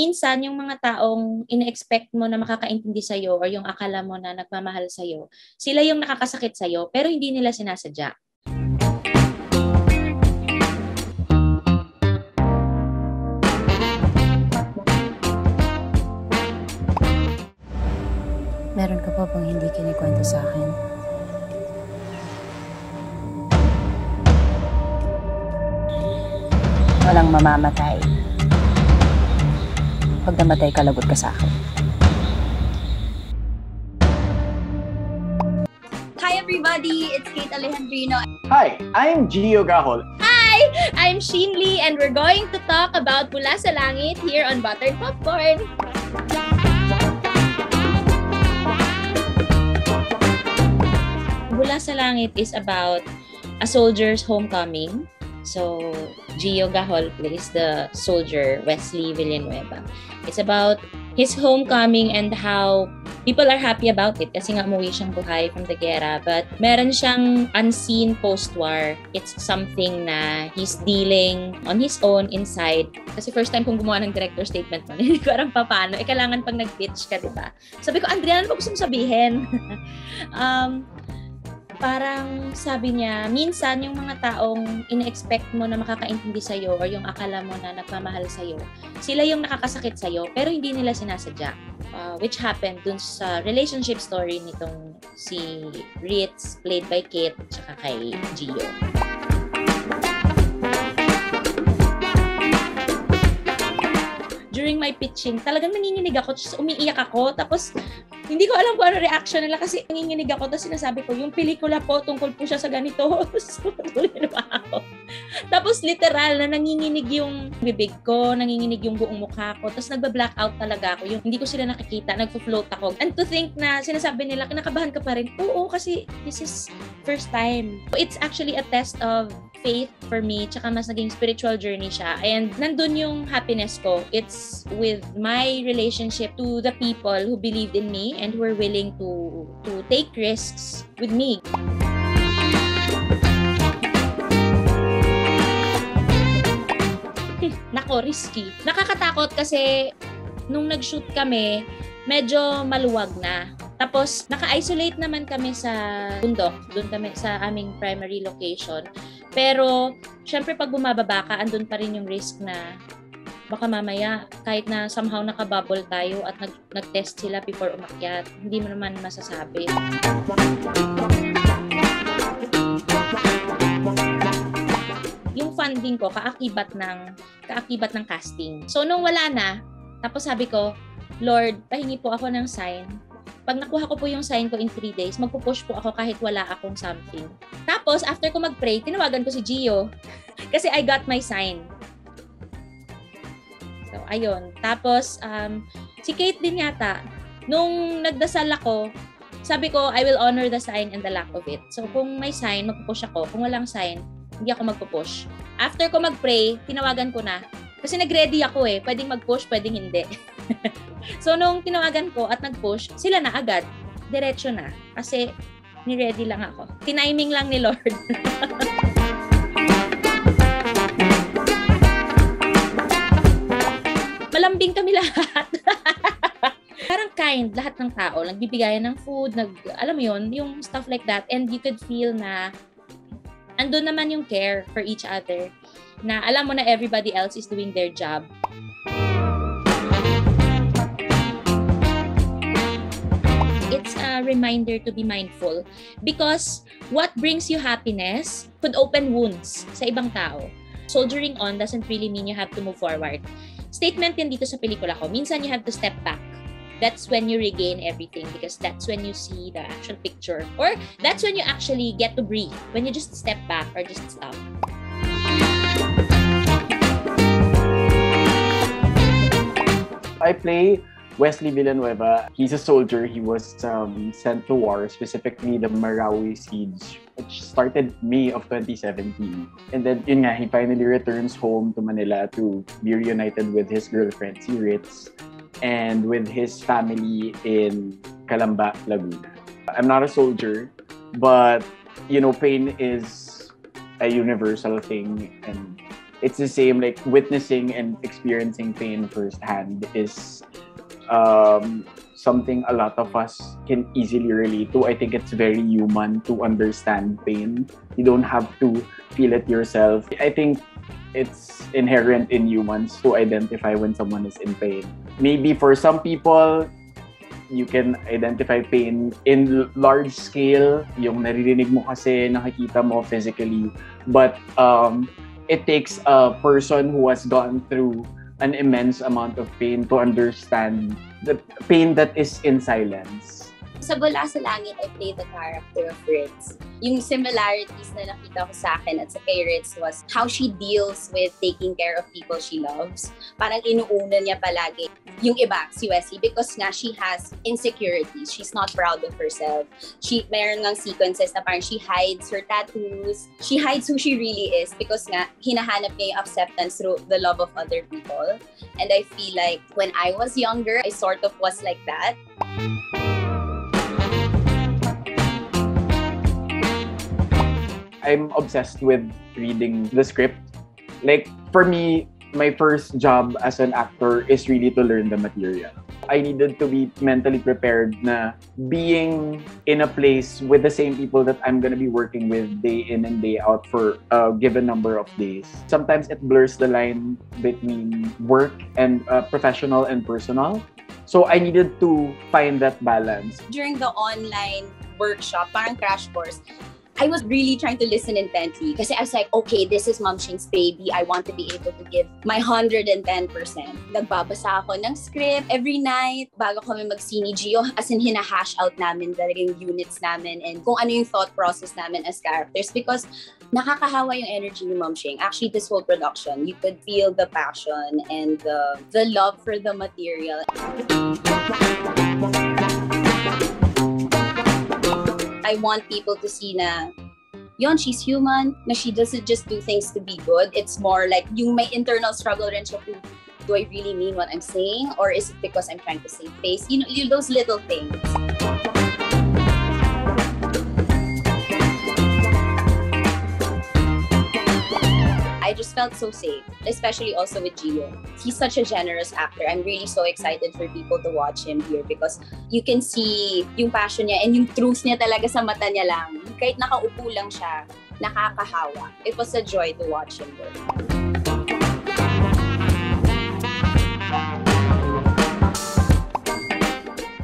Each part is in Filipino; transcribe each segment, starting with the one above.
Minsan, yung mga taong ina-expect mo na makakaintindi sa'yo or yung akala mo na nagmamahal sa'yo, sila yung nakakasakit sa'yo pero hindi nila sinasadya. Meron ka pa bang hindi kinikwento sa akin? Walang mamamatay. Pag namatay ka, lagot ka sa akin. Hi everybody, it's Kate Alejandrino. Hi, I'm Gio Gahol. I'm Sheen Lee and we're going to talk about Mula sa Langit here on Buttered Popcorn. Mula sa Langit is about a soldier's homecoming. So, Gio Gahol plays the soldier, Wesley Villanueva. It's about his homecoming and how people are happy about it kasi nga umuwi siyang buhay from the gera. But meron siyang unseen post-war. It's something na he's dealing on his own inside. Kasi first time kong gumawa ng director statement nun, hindi ko alam pa paano. Eh, kailangan pag nag-pitch ka, di ba? Sabi ko, Andrea, ano ba gusto mong sabihin? um, parang sabi niya, minsan yung mga taong ina-expect mo na makakaintindi sa'yo or yung akala mo na nagmamahal sa'yo, sila yung nakakasakit sa'yo pero hindi nila sinasadya. Uh, which happened dun sa relationship story nitong si Ritz, played by Kate, tsaka kay Gio. During my pitching, talagang nanginginig ako, tapos umiiyak ako, tapos hindi ko alam kung ano reaction nila kasi nanginginig ako tapos sinasabi ko, yung pelikula po, tungkol po siya sa ganito. so, ako. Tapos literal na nanginginig yung bibig ko, nanginginig yung buong mukha ko. Tapos nagba-blackout talaga ako. Yung hindi ko sila nakikita, nagfo-float ako. And to think na sinasabi nila, kinakabahan ka pa rin. Oo, kasi this is first time. It's actually a test of faith for me, tsaka mas naging spiritual journey siya. And nandun yung happiness ko. It's with my relationship to the people who believed in me and who are willing to to take risks with me. Nako, risky. Nakakatakot kasi nung nag-shoot kami, medyo maluwag na. Tapos, naka-isolate naman kami sa bundok. Doon kami sa aming primary location. Pero, syempre pag bumababa ka, andun pa rin yung risk na baka mamaya, kahit na somehow nakabubble tayo at nag- nag-test sila before umakyat, hindi mo naman masasabi. Yung funding ko, kaakibat ng, kaakibat ng casting. So, nung wala na, tapos sabi ko, Lord, pahingi po ako ng sign. Pag nakuha ko po yung sign ko in 3 days, magpo-push po ako kahit wala akong something. Tapos, after ko mag-pray, tinawagan ko si Gio. Kasi I got my sign. So, ayun. Tapos, um, si Kate din yata, nung nagdasal ako, sabi ko, I will honor the sign and the lack of it. So, kung may sign, magpo-push ako. Kung walang sign, hindi ako magpo-push. After ko mag-pray, tinawagan ko na. Kasi nag-ready ako eh. Pwedeng mag-push, pwedeng hindi. so, nung tinawagan ko at nag-push, sila na agad. Diretso na. Kasi, ni-ready lang ako. Tiniming lang ni Lord. Malambing kami lahat. Parang kind, lahat ng tao. Nagbibigayan ng food, nag, alam mo yun, yung stuff like that. And you could feel na andun naman yung care for each other na alam mo na everybody else is doing their job. It's a reminder to be mindful because what brings you happiness could open wounds sa ibang tao. Soldiering on doesn't really mean you have to move forward. Statement din dito sa pelikula ko, minsan you have to step back. That's when you regain everything because that's when you see the actual picture or that's when you actually get to breathe, when you just step back or just stop. I play Wesley Villanueva. He's a soldier. He was um, sent to war, specifically the Marawi siege, which started May of 2017. And then, yun nga, he finally returns home to Manila to be reunited with his girlfriend, si and with his family in Calamba, Laguna. I'm not a soldier, but, you know, pain is a universal thing and it's the same like witnessing and experiencing pain firsthand is um, something a lot of us can easily relate to. I think it's very human to understand pain. You don't have to feel it yourself. I think it's inherent in humans to identify when someone is in pain. Maybe for some people, you can identify pain in large scale, yung naririnig mo kasi, nakikita mo physically. But um, it takes a person who has gone through an immense amount of pain to understand the pain that is in silence. Sa Bula sa Langit, I played the character of Ritz. Yung similarities na nakita ko sa akin at sa kay Ritz was how she deals with taking care of people she loves. Parang inuuna niya palagi yung iba, si Wesley, because nga she has insecurities. She's not proud of herself. She, meron ngang sequences na parang she hides her tattoos. She hides who she really is because nga hinahanap niya yung acceptance through the love of other people. And I feel like when I was younger, I sort of was like that. I'm obsessed with reading the script. Like, for me, my first job as an actor is really to learn the material. I needed to be mentally prepared na being in a place with the same people that I'm gonna be working with day in and day out for a given number of days. Sometimes it blurs the line between work and uh, professional and personal. So I needed to find that balance. during the online workshop, parang crash course, I was really trying to listen intently kasi I was like, okay, this is Mom Shing's baby. I want to be able to give my 110%. Nagbabasa ako ng script every night bago kami mag-sini Gio. As in, hinahash out namin talaga yung units namin and kung ano yung thought process namin as characters because nakakahawa yung energy ni Mom Shing. Actually, this whole production, you could feel the passion and the, the love for the material. I want people to see na yon she's human, na she doesn't just do things to be good. It's more like yung may internal struggle rin siya to do I really mean what I'm saying or is it because I'm trying to save face? You know, those little things. Felt so safe, especially also with Gio. He's such a generous actor. I'm really so excited for people to watch him here because you can see yung passion niya and yung truth niya talaga sa mata niya lang. Kahit nakaupo lang siya, nakakahawa. It was a joy to watch him work.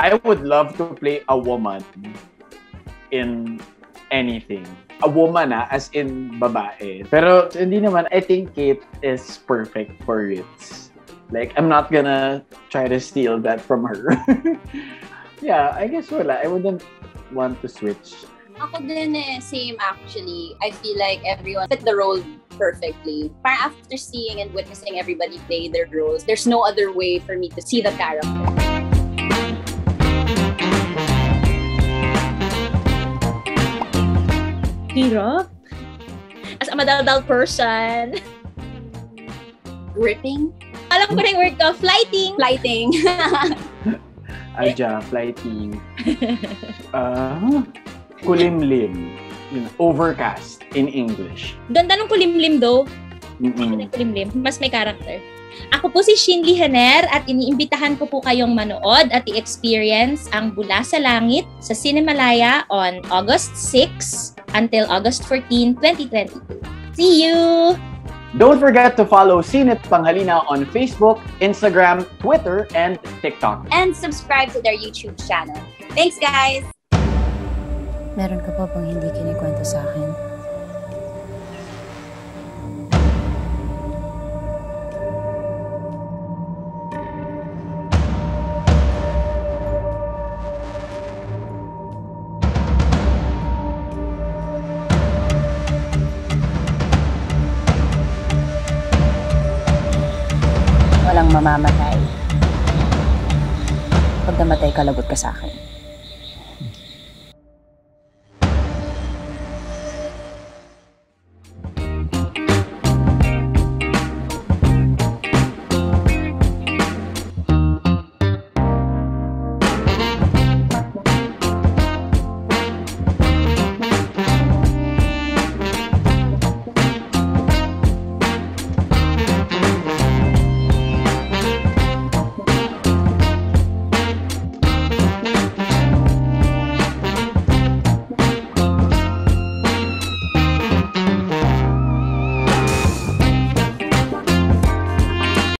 I would love to play a woman in anything. A woman ah, as in babae. Pero hindi naman, I think Kate is perfect for Ritz. Like, I'm not gonna try to steal that from her. yeah, I guess wala. I wouldn't want to switch. Ako din eh, same actually. I feel like everyone fit the role perfectly. Parang after seeing and witnessing everybody play their roles, there's no other way for me to see the character. Hirap. As a madaldal person. Gripping, Alam ko rin word ko, flighting. flighting. Alja, flighting. Uh, kulimlim. Yun, overcast in English. Ganda ng kulimlim though. Ng kulimlim. Mas may character. Ako po si Shinli Haner at iniimbitahan ko po kayong manood at i-experience ang Bula sa Langit sa Cinemalaya on August 6 until August 14, 2022. See you! Don't forget to follow Sinit Panghalina on Facebook, Instagram, Twitter, and TikTok. and subscribe to their YouTube channel. Thanks, guys! Meron ka pa bang hindi kinikwento sa akin? Walang mamamatay. Pag namatay ka, lagot ka sa akin.